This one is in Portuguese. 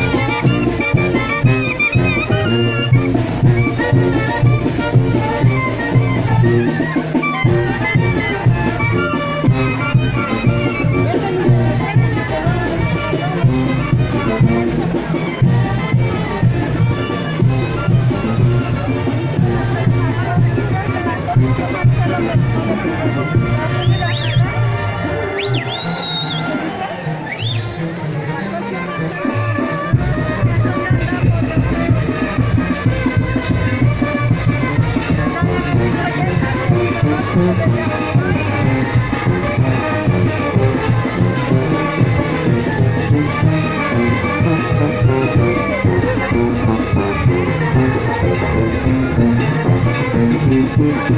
Música Thank